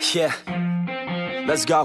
Yeah, let's go.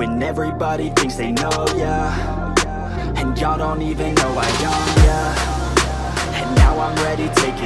When everybody thinks they know ya. And y'all don't even know I own ya. And now I'm ready taking